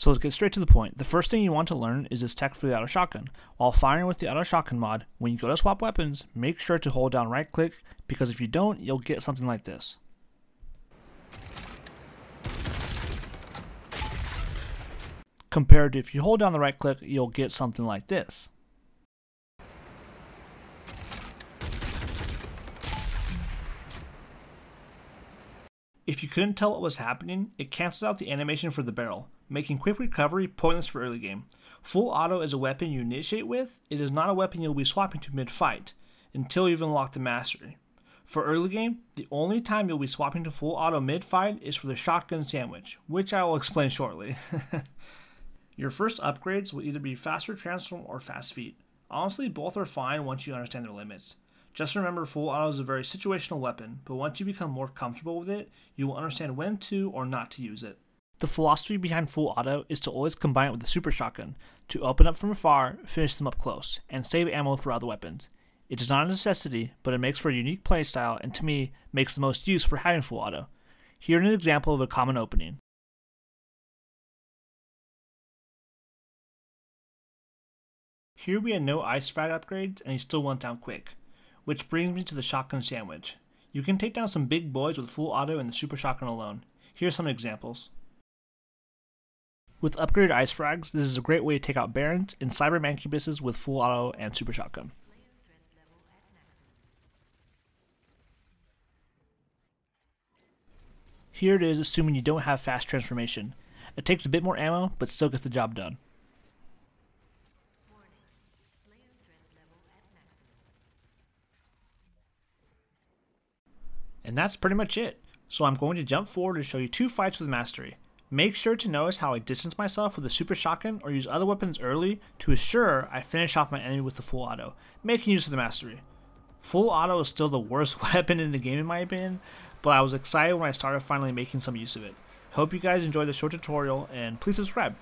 So let's get straight to the point. The first thing you want to learn is this tech for the auto shotgun. While firing with the auto shotgun mod, when you go to swap weapons, make sure to hold down right click because if you don't, you'll get something like this. Compared to if you hold down the right click, you'll get something like this. If you couldn't tell what was happening, it cancels out the animation for the barrel, making quick recovery pointless for early game. Full auto is a weapon you initiate with, it is not a weapon you'll be swapping to mid-fight, until you've unlocked the mastery. For early game, the only time you'll be swapping to full auto mid-fight is for the shotgun sandwich, which I will explain shortly. Your first upgrades will either be faster transform or fast feet. Honestly, both are fine once you understand their limits. Just remember full auto is a very situational weapon, but once you become more comfortable with it, you will understand when to or not to use it. The philosophy behind full auto is to always combine it with the super shotgun, to open up from afar, finish them up close, and save ammo for other weapons. It is not a necessity, but it makes for a unique playstyle and to me makes the most use for having full auto. Here an example of a common opening. Here we had no ice frag upgrades and he still went down quick, which brings me to the shotgun sandwich. You can take down some big boys with full auto and the super shotgun alone. Here are some examples. With upgraded ice frags, this is a great way to take out Barons and Cyber Mancubuses with full auto and super shotgun. Here it is assuming you don't have fast transformation. It takes a bit more ammo, but still gets the job done. And that's pretty much it. So I'm going to jump forward to show you two fights with Mastery. Make sure to notice how I distance myself with a super shotgun or use other weapons early to assure I finish off my enemy with the full auto, making use of the mastery. Full auto is still the worst weapon in the game in my opinion, but I was excited when I started finally making some use of it. Hope you guys enjoyed the short tutorial and please subscribe.